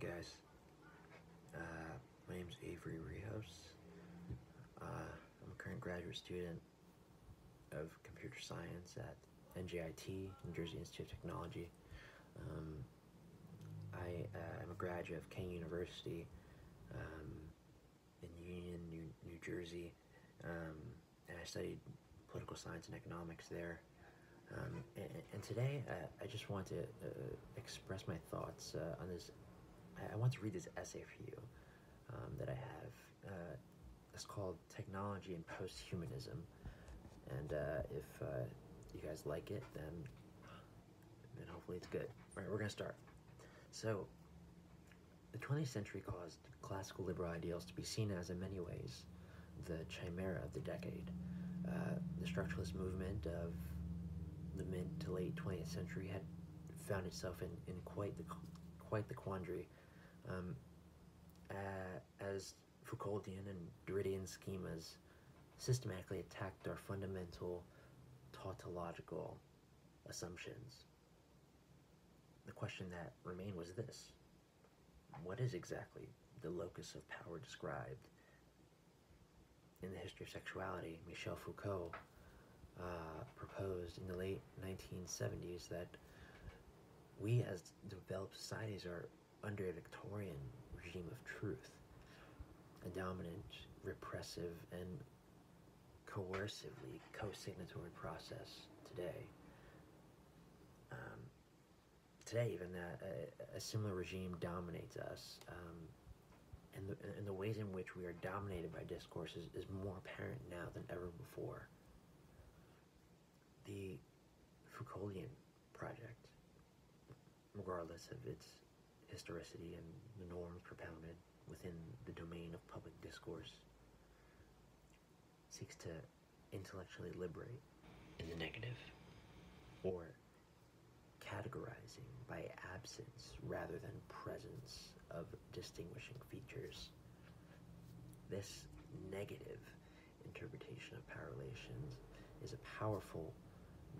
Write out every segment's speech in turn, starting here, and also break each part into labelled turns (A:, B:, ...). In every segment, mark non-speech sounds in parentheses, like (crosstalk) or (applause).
A: Hey guys, uh, my is Avery Rijos. Uh, I'm a current graduate student of computer science at NJIT, New Jersey Institute of Technology. Um, I uh, am a graduate of Kean University um, in Union, New, New Jersey, um, and I studied political science and economics there. Um, and, and, today, uh, I just want to uh, express my thoughts uh, on this. I, want to read this essay for you um, that I have. Uh, it's called Technology and Posthumanism. And uh, if uh, you guys like it, then, then hopefully it's good. All right, we're going to start. So, the 20th century caused classical liberal ideals to be seen as, in many ways, the chimera of the decade. the structuralist movement of the mid to late 20th century had found itself in, in quite the quite the quandary um, uh, as Foucauldian and Derridian schemas systematically attacked our fundamental tautological assumptions. The question that remained was this What is exactly the locus of power described? In the history of sexuality, Michel Foucault uh, proposed in the late 1970s that we as developed societies are under a Victorian regime of truth, a dominant, repressive, and coercively co-signatory process today. Um, today, even that a, a, similar regime dominates us, um, and, the, and the ways in which we are dominated by discourses is more apparent now than ever before the Foucauldian project, regardless of its historicity and the norms propounded within the domain of public discourse, seeks to intellectually liberate in the negative or categorizing by absence rather than presence of distinguishing features. This negative interpretation of power relations is a powerful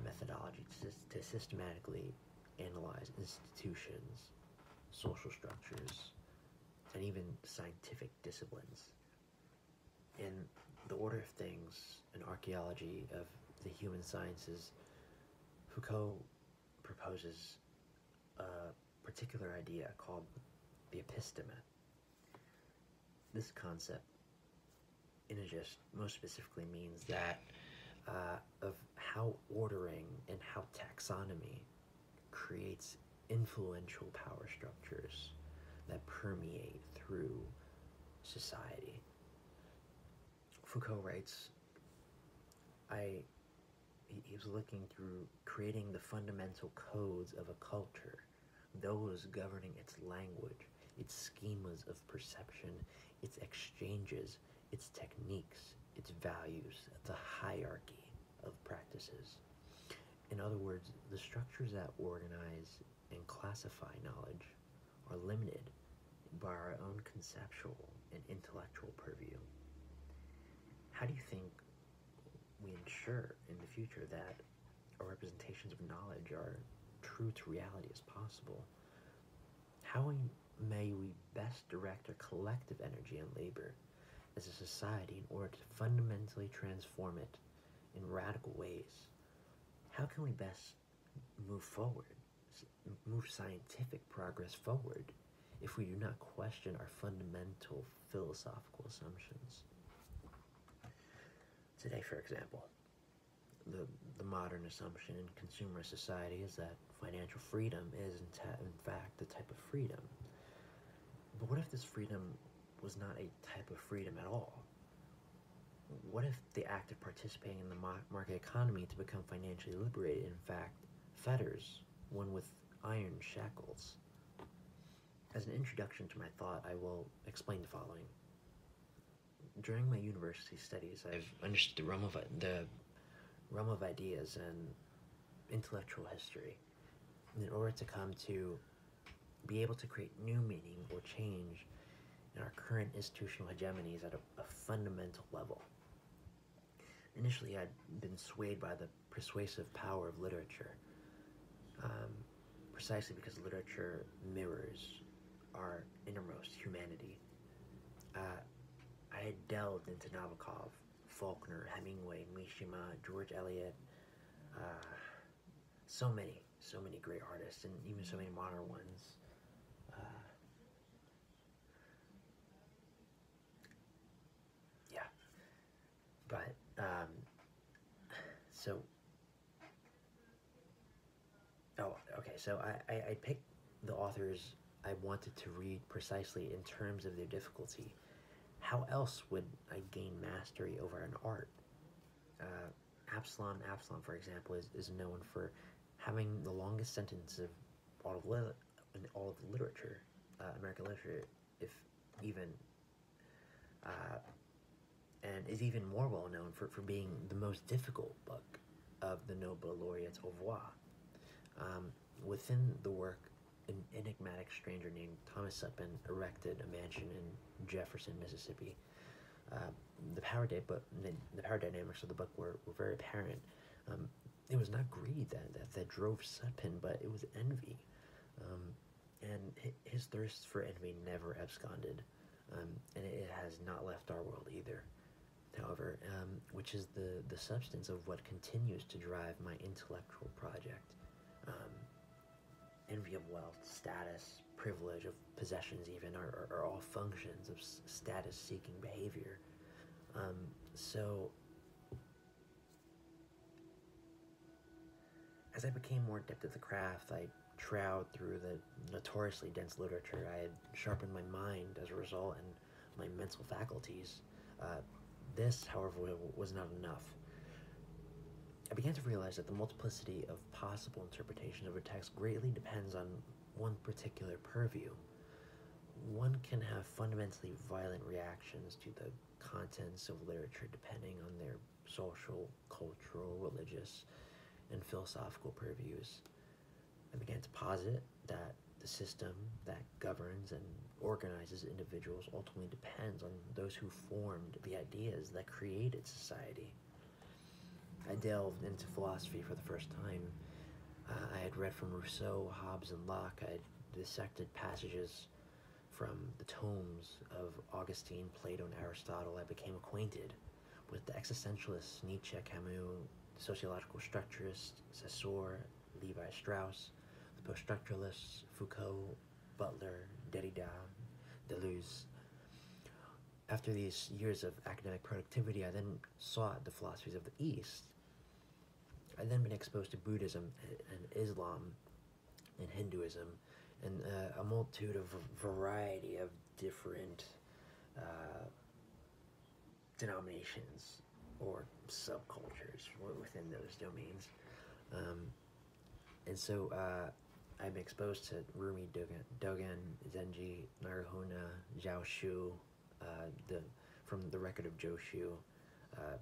A: methodology to, to systematically analyze institutions, social structures, and even scientific disciplines. In the order of things, an archaeology of the human sciences, Foucault proposes a particular idea called the episteme. This concept, in a just most specifically means that uh, of how ordering and how taxonomy creates influential power structures that permeate through society. Foucault writes, I he was looking through creating the fundamental codes of a culture, those governing its language, its schemas of perception, its exchanges, its techniques, its values, the hierarchy of practices. In other words, the structures that organize and classify knowledge are limited by our own conceptual and intellectual purview. How do you think we ensure in the future that our representations of knowledge are true to reality as possible? How may we best direct our collective energy and labor as a society in order to fundamentally transform it in radical ways. How can we best move forward, move scientific progress forward, if we do not question our fundamental philosophical assumptions? Today, for example, the, the modern assumption in consumer society is that financial freedom is, in, in fact, a type of freedom. But what if this freedom was not a type of freedom at all? What if the act of participating in the market economy to become financially liberated, in fact, fetters one with iron shackles? As an introduction to my thought, I will explain the following. During my university studies, I've understood the realm of the realm of ideas and intellectual history in order to come to be able to create new meaning or change in our current institutional hegemonies at a, a fundamental level. Initially, I'd been swayed by the persuasive power of literature, um, precisely because literature mirrors our innermost humanity. Uh, I had delved into Nabokov, Faulkner, Hemingway, Mishima, George Eliot, uh, so many, so many great artists, and even so many modern ones. Uh, yeah, but um, so oh, okay. So I, I I picked the authors I wanted to read precisely in terms of their difficulty. How else would I gain mastery over an art? Uh, Absalom, Absalom, for example, is, is known for having the longest sentence of all of, li- in all of literature, uh, American literature, if even, uh, and is even more well known for, for being the most difficult book of the Nobel laureate's oeuvre. Um, within the work, an enigmatic stranger named Thomas Sutpen erected a mansion in Jefferson, Mississippi. Uh, the power day, but the power dynamics of the book were, were very apparent. Um, it was not greed that, that, that drove Sutpen, but it was envy. Um, and his thirst for envy never absconded, um, and it has not left our world either. However, um, which is the, the substance of what continues to drive my intellectual project. Um, envy of wealth, status, privilege, of possessions, even, are, are, are all functions of status seeking behavior. Um, so, as I became more adept at the craft, I trowed through the notoriously dense literature. I had sharpened my mind as a result and my mental faculties. Uh, this, however, was not enough. I began to realize that the multiplicity of possible interpretations of a text greatly depends on one particular purview. One can have fundamentally violent reactions to the contents of literature depending on their social, cultural, religious, and philosophical purviews. I began to posit that the system that governs and organizes individuals ultimately depends on those who formed the ideas that created society. I delved into philosophy for the first time. Uh, I had read from Rousseau, Hobbes, and Locke. I dissected passages from the tomes of Augustine, Plato, and Aristotle. I became acquainted with the existentialists Nietzsche, Camus, the sociological structurists Saussure, Levi Strauss, the post-structuralists Foucault, Butler, Derrida, Deleuze. After these years of academic productivity, I then sought the philosophies of the East I'd then been exposed to Buddhism and Islam and Hinduism and uh, a multitude of variety of different uh, denominations or subcultures within those domains. Um, and so uh, I'm exposed to Rumi Dogen, Dogen Zenji, Naruhodo, Zhaozhou, uh, the, from the record of Joshu. Uh,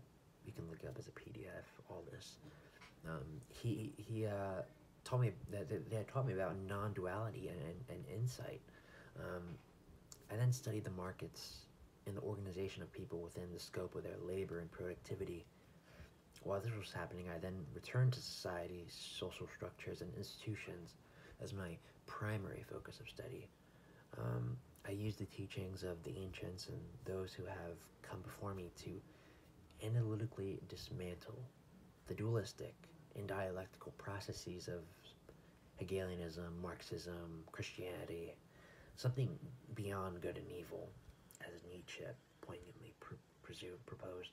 A: you can look it up as a PDF, all this. Um, he he uh, told me that they had taught me about non-duality and, and, and insight. Um, I then studied the markets and the organization of people within the scope of their labor and productivity. While this was happening, I then returned to society, social structures, and institutions as my primary focus of study. Um, I use the teachings of the ancients and those who have come before me to analytically dismantle the dualistic and dialectical processes of Hegelianism, Marxism, Christianity, something beyond good and evil, as Nietzsche poignantly pr- presumed, proposed.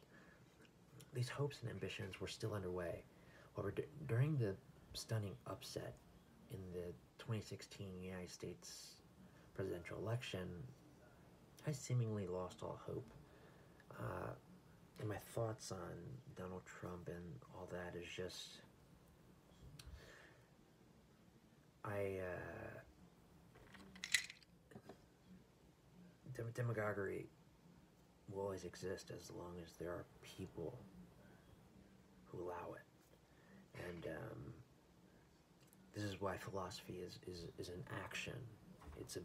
A: These hopes and ambitions were still underway. However, during the stunning upset in the 2016 United States presidential election, I seemingly lost all hope. Uh, and my thoughts on Donald Trump and all that is just I uh, dem- demagoguery will always exist as long as there are people who allow it, and um, this why philosophy is, is is an action. It's a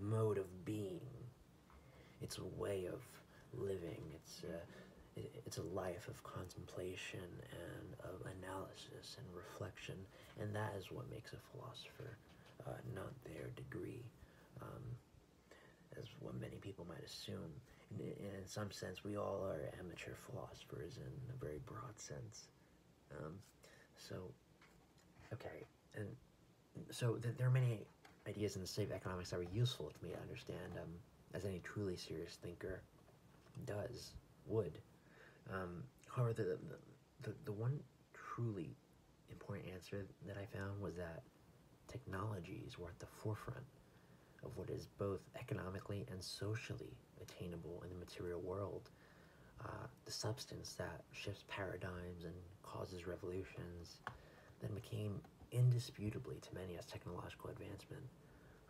A: mode of being. It's a way of living. It's a, it's a life of contemplation and of analysis and reflection, and that is what makes a philosopher, uh, not their degree. Um, as what many people might assume. In, in some sense, we all are amateur philosophers in a very broad sense. Um, so, okay, and so th- there are many ideas in the state of economics that were useful to me to understand, um, as any truly serious thinker does, would. Um, however, the, the, the one truly important answer that I found was that technologies were at the forefront of what is both economically and socially attainable in the material world. Uh, the substance that shifts paradigms and causes revolutions then became indisputably to many as technological advancement,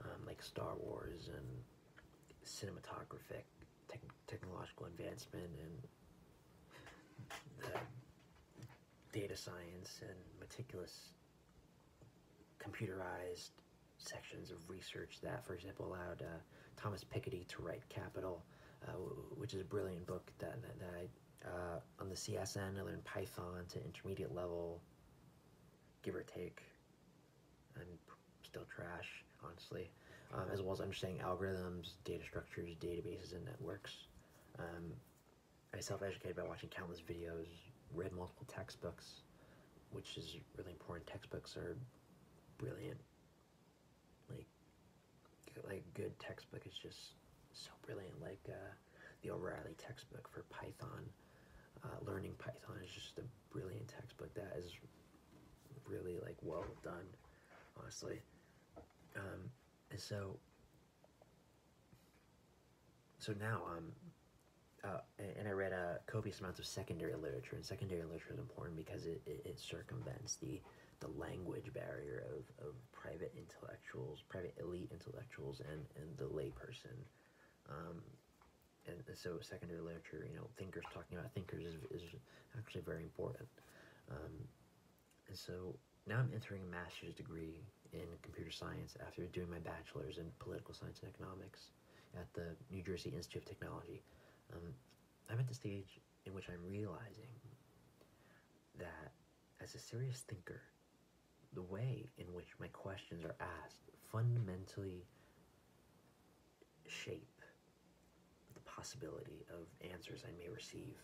A: um, like Star Wars and cinematographic te- technological advancement and data science and meticulous computerized sections of research that, for example, allowed uh, Thomas Piketty to write Capital, uh, which is a brilliant book that, that, that I, uh, on the CSN, I learned Python to intermediate level, give or take. I'm still trash, honestly, um, as well as understanding algorithms, data structures, databases, and networks. Um, I self-educated by watching countless videos, read multiple textbooks, which is really important. Textbooks are brilliant. Like, like good textbook is just so brilliant. Like uh, the O'Reilly textbook for Python, uh, learning Python is just a brilliant textbook that is really like well done, honestly. Um, and so, so now um, uh, and, I read uh, copious amounts of secondary literature, and secondary literature is important because it, it, it circumvents the the language barrier of, of private intellectuals, private elite intellectuals, and, and the layperson. Um, and so secondary literature, you know, thinkers talking about thinkers is, is actually very important. Um, and so now I'm entering a master's degree in computer science after doing my bachelor's in political science and economics at the New Jersey Institute of Technology. Um, I'm at the stage in which I'm realizing that as a serious thinker, the way in which my questions are asked fundamentally shape the possibility of answers I may receive.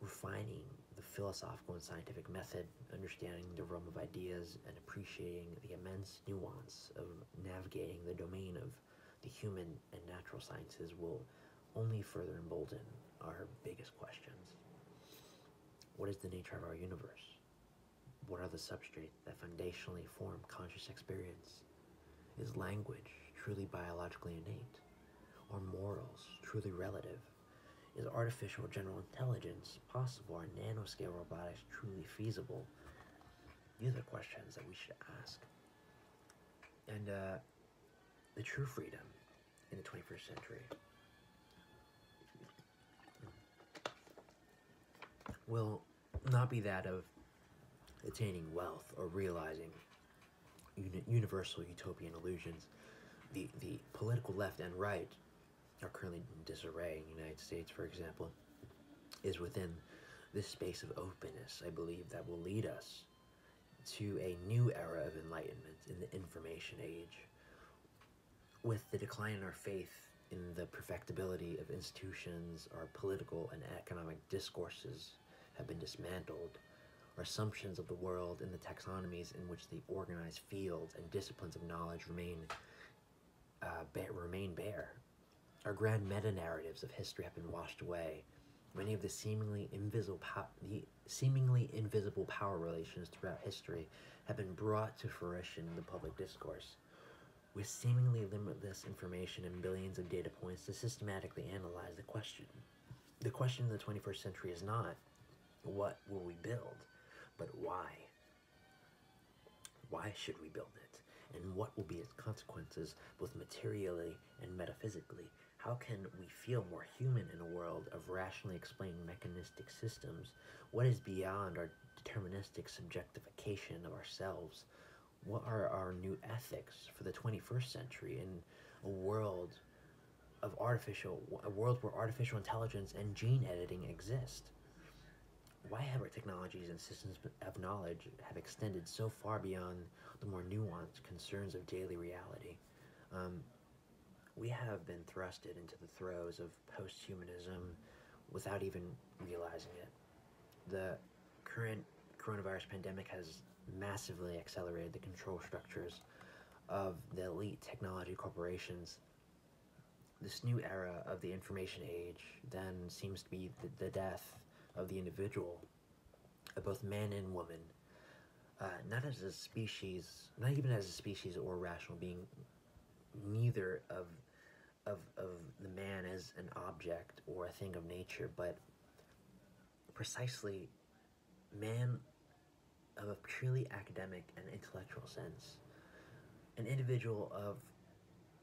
A: Refining the philosophical and scientific method, understanding the realm of ideas, and appreciating the immense nuance of navigating the domain of the human and natural sciences will only further embolden our biggest questions. What is the nature of our universe? What are the substrates that foundationally form conscious experience? Is language truly biologically innate? Are morals truly relative? Is artificial general intelligence possible? Are nanoscale robotics truly feasible? These are questions that we should ask. And uh, the true freedom in the 21st century will not be that of attaining wealth or realizing uni- universal utopian illusions. The, the political left and right are currently in disarray in the United States, for example, is within this space of openness, I believe, that will lead us to a new era of enlightenment in the information age. With the decline in our faith in the perfectibility of institutions, our political and economic discourses have been dismantled. Our assumptions of the world and the taxonomies in which the organized fields and disciplines of knowledge remain uh, ba- remain bare. Our grand meta narratives of history have been washed away. Many of the seemingly invisible the seemingly invisible power relations throughout history have been brought to fruition in the public discourse. With seemingly limitless information and billions of data points to systematically analyze the question. The question of the 21st century is not what will we build, but why? Why should we build it? And what will be its consequences, both materially and metaphysically? How can we feel more human in a world of rationally explained mechanistic systems? What is beyond our deterministic subjectification of ourselves? What are our new ethics for the 21st century in a world of artificial, a world where artificial intelligence and gene editing exist? why have our technologies and systems of knowledge have extended so far beyond the more nuanced concerns of daily reality? Um, we have been thrusted into the throes of posthumanism without even realizing it. The current coronavirus pandemic has massively accelerated the control structures of the elite technology corporations. This new era of the information age then seems to be the, the death of the individual, of both man and woman, uh, not as a species, not even as a species or rational being, neither of, of, of the man as an object or a thing of nature, but precisely man of a purely academic and intellectual sense, an individual of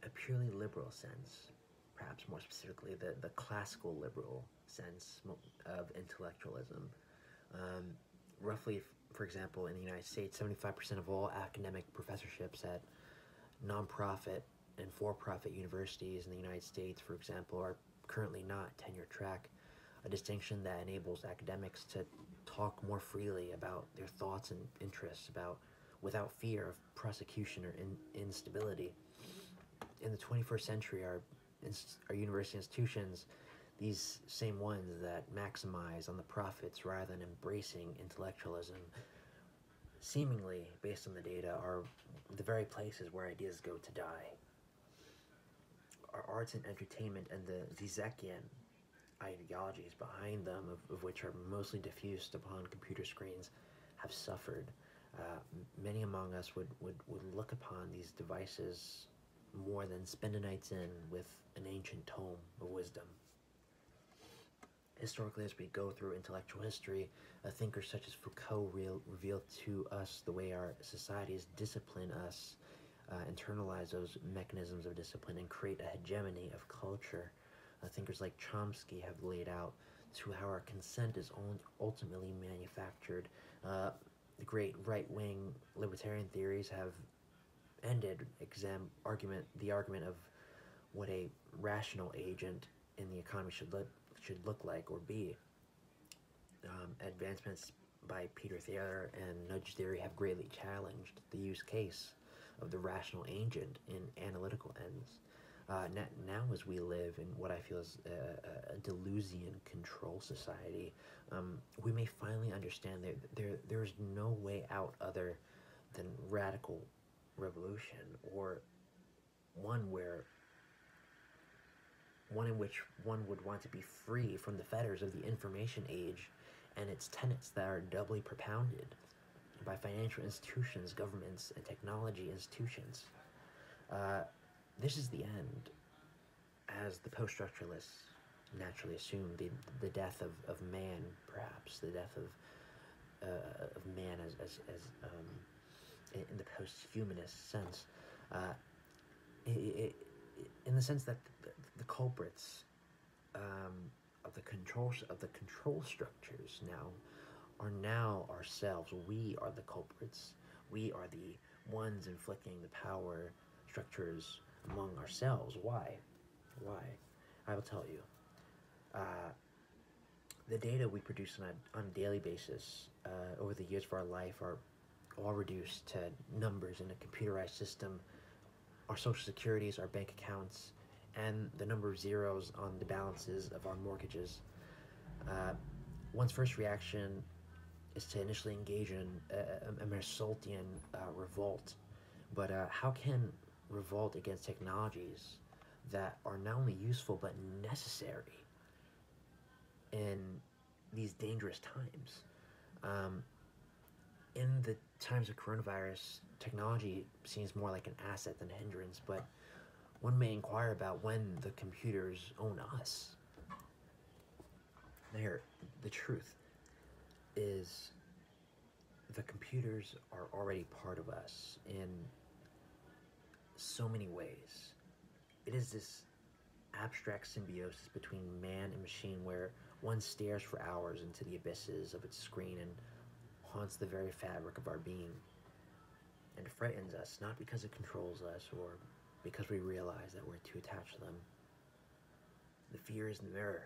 A: a purely liberal sense, perhaps more specifically the, the classical liberal sense of intellectualism. Um, roughly, for example, in the United States, 75% of all academic professorships at nonprofit and for-profit universities in the United States, for example, are currently not tenure track, a distinction that enables academics to talk more freely about their thoughts and interests about without fear of prosecution or in, instability. In the 21st century, our, our university institutions, these same ones that maximize on the profits rather than embracing intellectualism, seemingly, based on the data, are the very places where ideas go to die. Our arts and entertainment and the Zizekian ideologies behind them, of, of which are mostly diffused upon computer screens, have suffered. Uh, many among us would, would, would look upon these devices more than spend a night's in with an ancient tome of wisdom. Historically, as we go through intellectual history, a thinker such as Foucault revealed to us the way our societies discipline us, uh, internalize those mechanisms of discipline, and create a hegemony of culture uh, thinkers like Chomsky have laid out to how our consent is ultimately manufactured. Uh, the great right-wing libertarian theories have ended exam argument the argument of what a rational agent in the economy should look should look like or be. Um, advancements by Peter Thaler and nudge theory have greatly challenged the use case of the rational agent in analytical ends. Uh, now, as we live in what I feel is a, a control society, um, we may finally understand that there, there's no way out other than radical revolution or one where one in which one would want to be free from the fetters of the information age and its tenets that are doubly propounded by financial institutions, governments, and technology institutions. Uh, this is the end, as the post-structuralists naturally assume, the, the death of, of man, perhaps, the death of, uh, of man as, as, as um, in, the post-humanist sense, uh, it, it, in the sense that the, the culprits um, of the control of the control structures now are now ourselves. We are the culprits. We are the ones inflicting the power structures among ourselves. Why? Why? I will tell you. Uh, the data we produce on a, on a daily basis uh, over the years of our life are all reduced to numbers in a computerized system. Our social securities, our bank accounts, and the number of zeros on the balances of our mortgages. Uh, one's first reaction is to initially engage in a, a uh, revolt. But uh, how can revolt against technologies that are not only useful but necessary in these dangerous times. Um, in the times of coronavirus, technology seems more like an asset than a hindrance, but one may inquire about when the computers own us. There, the truth is the computers are already part of us in so many ways. It is this abstract symbiosis between man and machine where one stares for hours into the abysses of its screen and haunts the very fabric of our being and frightens us not because it controls us or because we realize that we're too attached to them. The fear is in the mirror.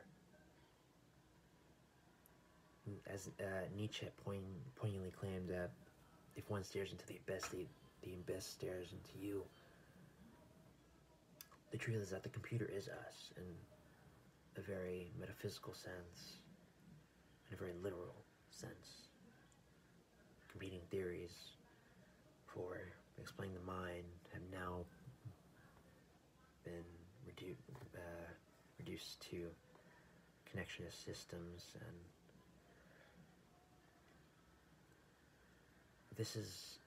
A: As uh, Nietzsche poignantly claimed that if one stares into the abyss, the, the abyss stares into you. the truth is that the computer is us in a very metaphysical sense, in a very literal sense. Competing theories for explaining the mind have now been redu- uh, reduced to connectionist systems and this is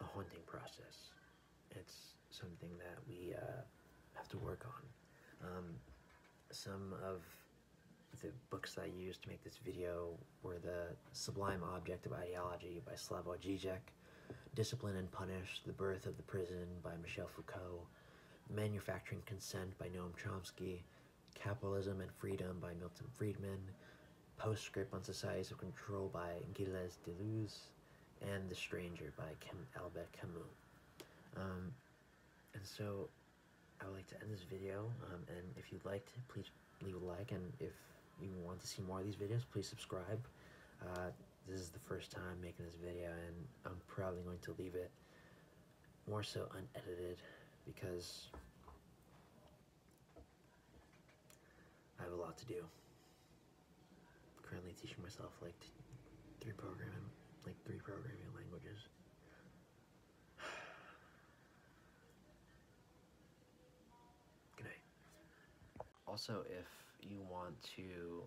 A: a haunting process. It's something that we uh, have to work on. Um, some of the books I used to make this video were The Sublime Object of Ideology by Slavoj Žižek, Discipline and Punish, The Birth of the Prison by Michel Foucault, Manufacturing Consent by Noam Chomsky, Capitalism and Freedom by Milton Friedman, Postscript on Societies of Control by Gilles Deleuze, and The Stranger by Kim Albert Camus. Um, and so I would like to end this video, um, and if you'd like to, please leave a like, and if you want to see more of these videos, please subscribe. Uh, this is the first time making this video, and I'm probably going to leave it more so unedited because I have a lot to do. I'm currently teaching myself like three programming, like three programming languages. (sighs) Good night. Also, if you want to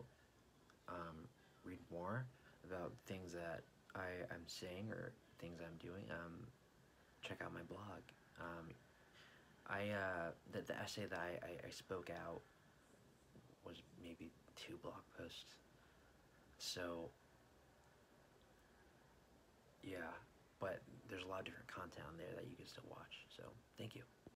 A: um, read more about things that I am saying or things I'm doing, um, check out my blog. Um, I uh, the, the essay that I, I, I spoke out was maybe two blog posts. So yeah, but there's a lot of different content on there that you can still watch. So thank you.